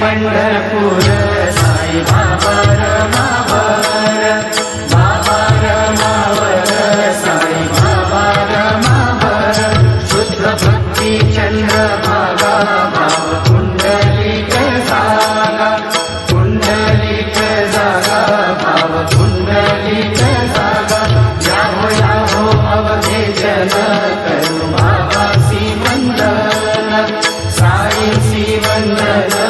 पंढरपूर साई बाबा बाबा बाबा रमावर शुद्ध भक्ती भागा भाव कुंडलिक जागा कुंडलिक जागा भाव कुंडलिक जागा याहो याहो बाबासी वंदन साई सी वंदन